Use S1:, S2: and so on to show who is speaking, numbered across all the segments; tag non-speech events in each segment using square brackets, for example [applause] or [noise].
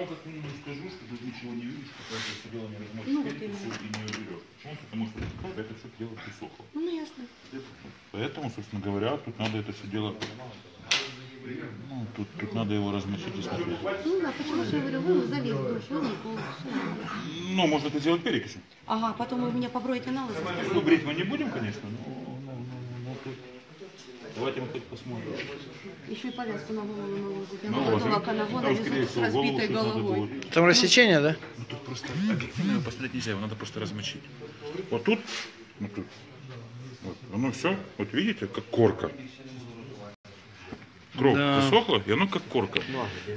S1: вам как минимум скажу, что ты ничего не видишь, пока это все дело не размочишь
S2: Ну, вот
S1: перекисью
S2: именно.
S1: и не уберешь. Почему? Потому что когда это все дело присохло.
S2: Ну, ясно.
S1: Поэтому, собственно говоря, тут надо это все дело... Ну, тут, тут надо его размочить и смотреть.
S2: Ну, да, почему же я говорю, вы залил дождь, вы не.
S1: Ну, можно это сделать перекисью.
S2: Ага, потом вы меня поброете на лысо.
S1: Ну, брить мы не будем, конечно, но... ну, ну, ну, тут- Давайте мы хоть посмотрим.
S2: Еще и повязку на голову наложите. Я
S1: Наложим. Там, скорее
S2: с
S1: всего, голову
S2: разбитой
S1: надо
S2: головой.
S1: будет.
S3: Там рассечение, да?
S1: Ну, тут просто объективно посмотреть нельзя, его надо просто размочить. Вот тут, вот тут. Вот, оно все, вот видите, как корка. Кровь
S3: Да.
S1: засохла, и оно как корка.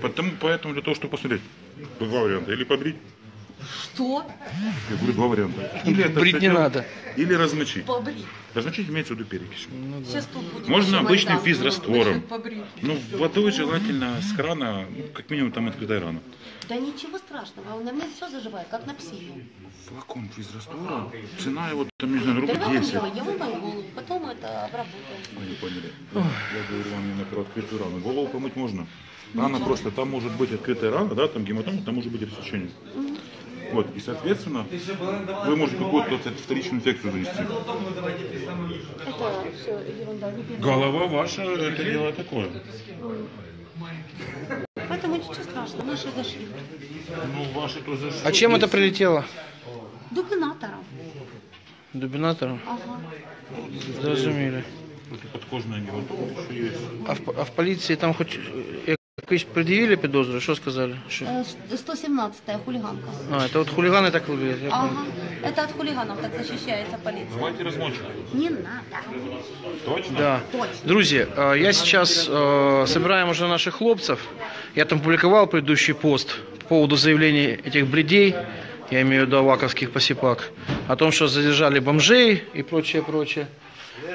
S1: Потому, поэтому для того, чтобы посмотреть, два варианта. Или побрить,
S2: Что?
S1: я говорю, два варианта. Или это
S3: Брить не надо.
S1: Или размочить.
S2: Побрить.
S1: Размочить имеется в виду перекисью.
S2: Сейчас тут будет
S1: Можно обычным
S2: Майдан.
S1: физраствором.
S2: Начнут побрить.
S1: Ну, водой желательно с крана, ну, как минимум там открытая рана.
S2: Да ничего страшного, на мне все заживает, как на псине.
S1: Флакон физраствора, цена его там, не знаю,
S2: Да
S1: рублей
S2: в этом
S1: 10.
S2: дело, я умою голову, потом это обработаем.
S1: Вы не поняли. Я, я говорю вам именно про открытую рану. Голову помыть можно. Рана просто, там может быть открытая рана, да, там гематома, там может быть рассечение. Вот, и соответственно, вы можете какую-то вот эту вторичную инфекцию занести.
S2: Это все ерунда, не беда.
S1: Голова ваша, это дело такое.
S2: Поэтому ничего страшного, наши зашли.
S1: Ну, ваши тоже...
S3: А чем это прилетело?
S2: Дубинатором.
S3: Дубинатором?
S2: Ага.
S3: Зрозуміли.
S1: Тут и подкожная гематома еще есть.
S3: А в, а в поліції там хоч е, якось пред'явили підозру? Що сказали? Що?
S2: Э, 117-я хулиганка.
S3: А, это вот хулиганы так выглядят. я понял.
S2: Ага. Это от хулиганов так защищается полиция.
S1: Давайте размочим.
S2: Не надо.
S1: Точно?
S3: Да.
S2: Точно.
S3: Друзья, э, я сейчас э, собираем уже наших хлопцев. Я там публиковал предыдущий пост по поводу заявлений этих бредей, я имею в виду аваковских посипак, о том, что задержали бомжей и прочее, прочее.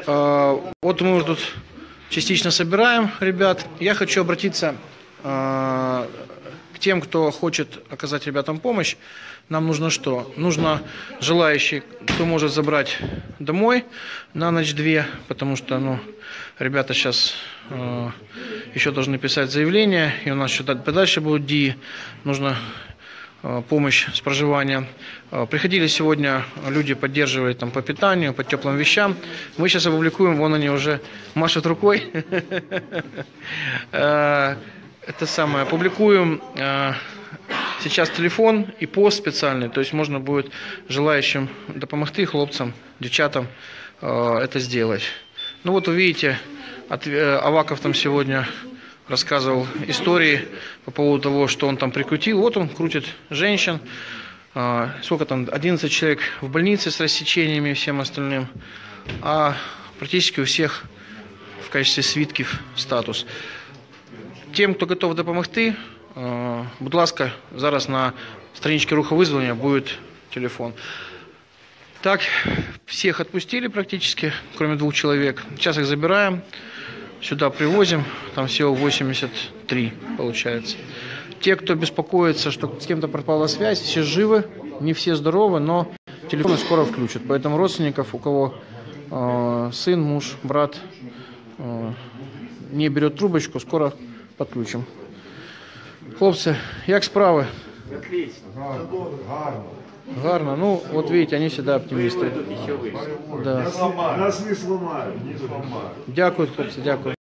S3: Э, Вот мы уже тут частично собираем ребят. Я хочу обратиться к тем, кто хочет оказать ребятам помощь. Нам нужно что? Нужно желающие, кто может забрать домой на ночь-две, потому что, ну, ребята сейчас э, еще должны писать заявление, и у нас еще да- дальше будут ДИ, нужно э, помощь с проживанием. Э, Приходили сегодня люди, поддерживали там по питанию, по теплым вещам. Мы сейчас опубликуем, вон они уже машут рукой. [laughs] Э, Это самое, публикуем э, сейчас телефон и пост специальный, то есть можно будет желающим допомогти хлопцам, девчатам э, это сделать. Ну вот увидите, от, э, Аваков там сегодня рассказывал истории по поводу того, что он там прикрутил. Вот он крутит женщин. А, сколько там, 11 человек в больнице с рассечениями и всем остальным. А практически у всех в качестве свідків статус. Тим, хто готов допомогти, е, будь ласка, зараз на страничке руха визволення буде телефон. Так, всех отпустили практически, кроме двух человек. Сейчас их забираем, сюда привозим, там всего 83 получается. Те, кто беспокоится, что с кем-то пропала связь, все живы, не все здоровы, но телефоны скоро включат. Поэтому родственников, у кого э, сын, муж, брат э, не берет трубочку, скоро подключим. Хлопцы, як справи? Гарно. Ну, вот видите, они всегда оптимисты. Да.
S4: Нас не сломають, не сломають.
S3: Дякую, хлопці, дякую.